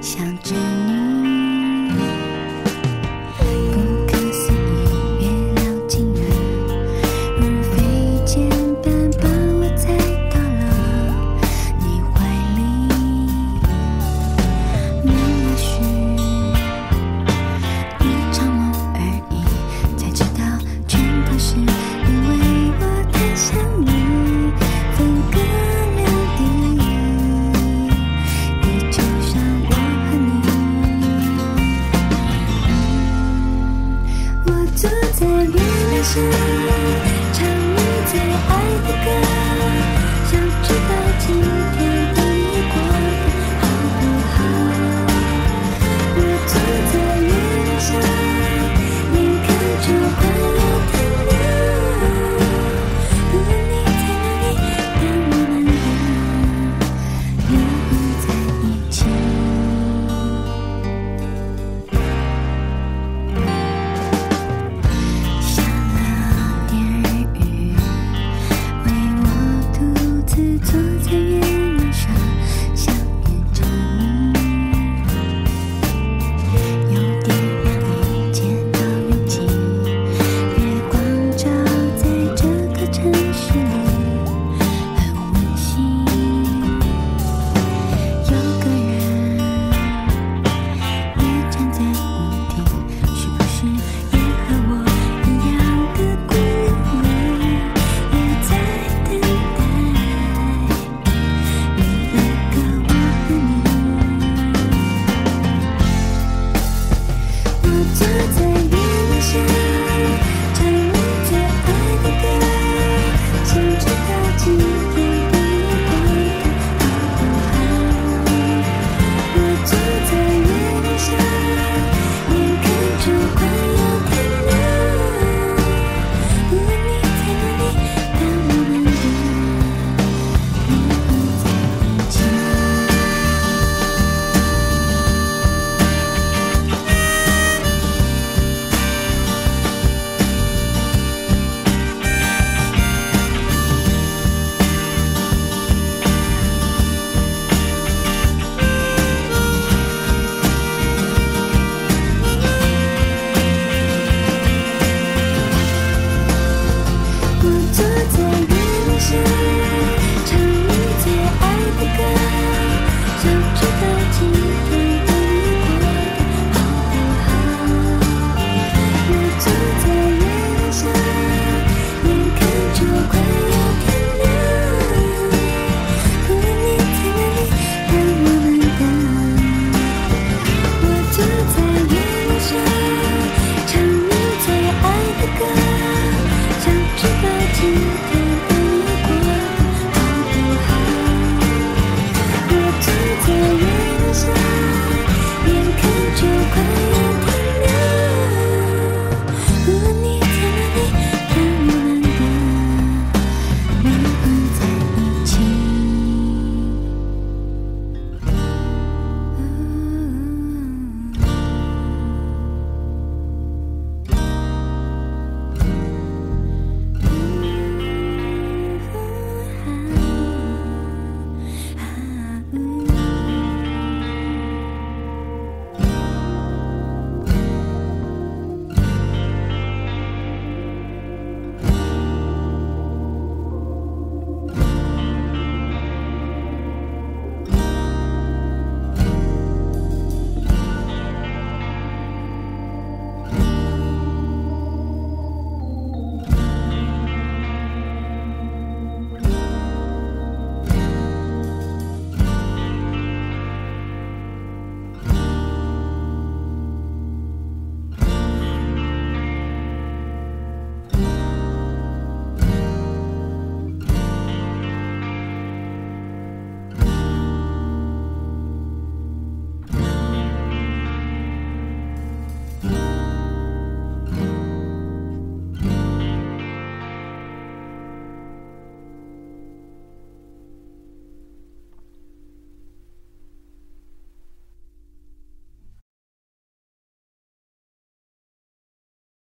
想着眼看就快